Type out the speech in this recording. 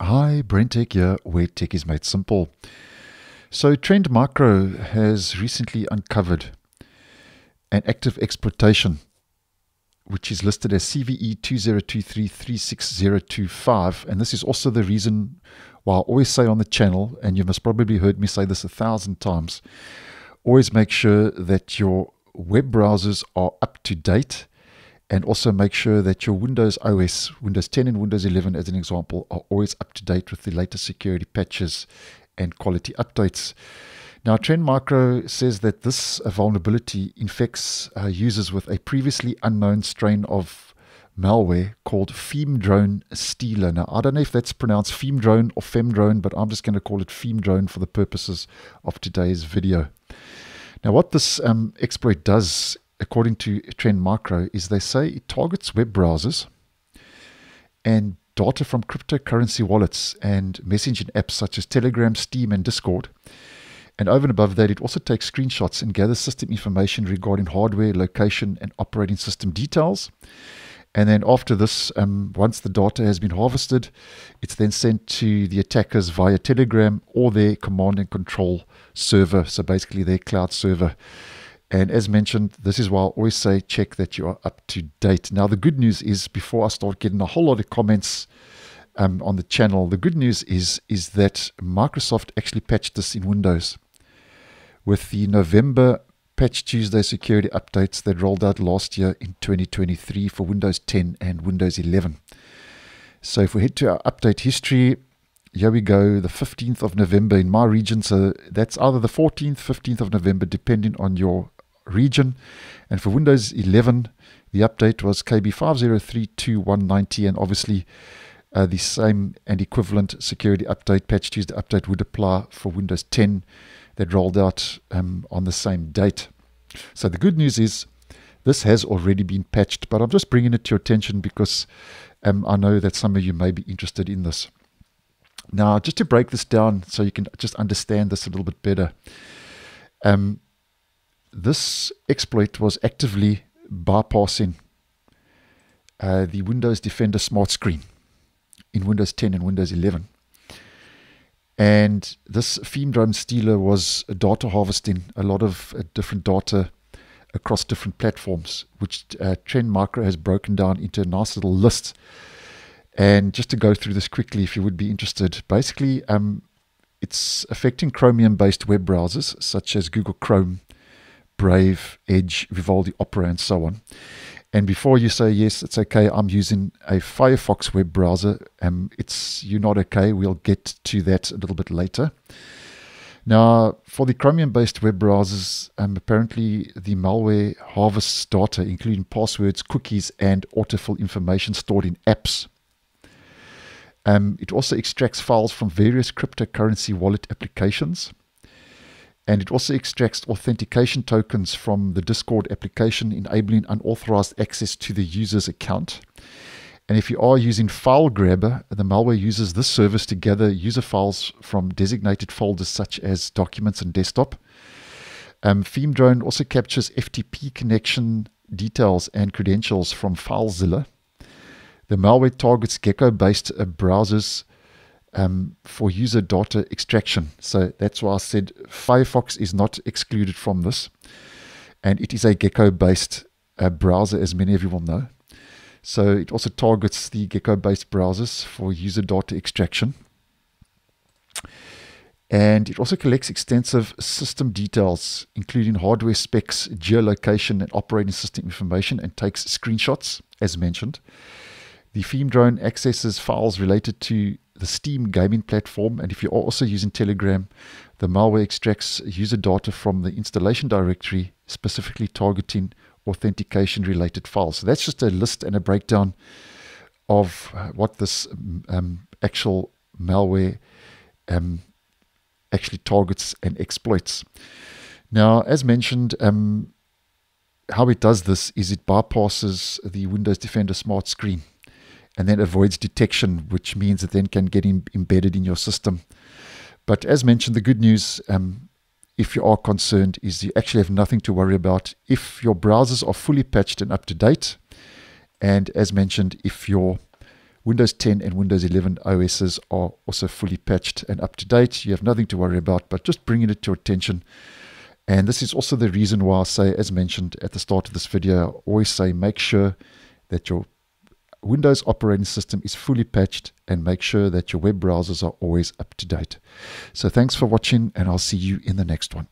Hi, BrenTech here, where tech is made simple. So, Trend Micro has recently uncovered an active exploitation which is listed as CVE 2023360025. And this is also the reason why I always say on the channel, and you must probably heard me say this a thousand times, always make sure that your web browsers are up to date and also make sure that your Windows OS, Windows 10 and Windows 11 as an example, are always up to date with the latest security patches and quality updates. Now, Trend Micro says that this vulnerability infects uh, users with a previously unknown strain of malware called Phemedrone Stealer. Now, I don't know if that's pronounced Femdrone or Femdrone, but I'm just going to call it Phemedrone for the purposes of today's video. Now, what this um, exploit does according to Trend Micro, is they say it targets web browsers and data from cryptocurrency wallets and messaging apps such as Telegram, Steam, and Discord. And over and above that, it also takes screenshots and gathers system information regarding hardware, location, and operating system details. And then after this, um, once the data has been harvested, it's then sent to the attackers via Telegram or their command and control server. So basically, their cloud server. And as mentioned, this is why I always say check that you are up to date. Now, the good news is before I start getting a whole lot of comments um, on the channel, the good news is is that Microsoft actually patched this in Windows with the November Patch Tuesday security updates that rolled out last year in 2023 for Windows 10 and Windows 11. So if we head to our update history, here we go, the 15th of November in my region. So that's either the 14th, 15th of November, depending on your region. And for Windows 11, the update was KB 5032190, and obviously uh, the same and equivalent security update, Patch Tuesday update, would apply for Windows 10 that rolled out um, on the same date. So the good news is this has already been patched, but I'm just bringing it to your attention because um, I know that some of you may be interested in this. Now, just to break this down so you can just understand this a little bit better. Um, this exploit was actively bypassing uh, the Windows Defender Smart Screen in Windows 10 and Windows 11. And this Phemedrone Stealer was data harvesting a lot of uh, different data across different platforms, which uh, Trend Micro has broken down into a nice little list. And just to go through this quickly, if you would be interested, basically, um, it's affecting Chromium based web browsers such as Google Chrome, Brave, Edge, Vivaldi, Opera, and so on. And before you say yes, it's okay. I'm using a Firefox web browser. Um, it's you're not okay. We'll get to that a little bit later. Now, for the Chromium-based web browsers, um, apparently the malware harvests data, including passwords, cookies, and autofill information stored in apps. Um, it also extracts files from various cryptocurrency wallet applications. And it also extracts authentication tokens from the Discord application, enabling unauthorized access to the user's account. And if you are using FileGrabber, the malware uses this service to gather user files from designated folders such as documents and desktop. Um, Phemedrone also captures FTP connection details and credentials from FileZilla. The malware targets Gecko based uh, browsers um, for user data extraction. So that's why I said Firefox is not excluded from this. And it is a Gecko based uh, browser, as many of you will know. So it also targets the Gecko based browsers for user data extraction. And it also collects extensive system details, including hardware specs, geolocation, and operating system information, and takes screenshots, as mentioned. The Phemedrone accesses files related to the Steam gaming platform. And if you're also using Telegram, the malware extracts user data from the installation directory, specifically targeting authentication related files. So that's just a list and a breakdown of uh, what this um, actual malware um, actually targets and exploits. Now, as mentioned, um, how it does this is it bypasses the Windows Defender Smart Screen and then avoids detection, which means it then can get embedded in your system. But as mentioned, the good news, um, if you are concerned, is you actually have nothing to worry about. If your browsers are fully patched and up to date, and as mentioned, if your Windows 10 and Windows 11 OSs are also fully patched and up to date. You have nothing to worry about, but just bringing it to your attention. And this is also the reason why I say, as mentioned at the start of this video, I always say make sure that your Windows operating system is fully patched and make sure that your web browsers are always up to date. So thanks for watching and I'll see you in the next one.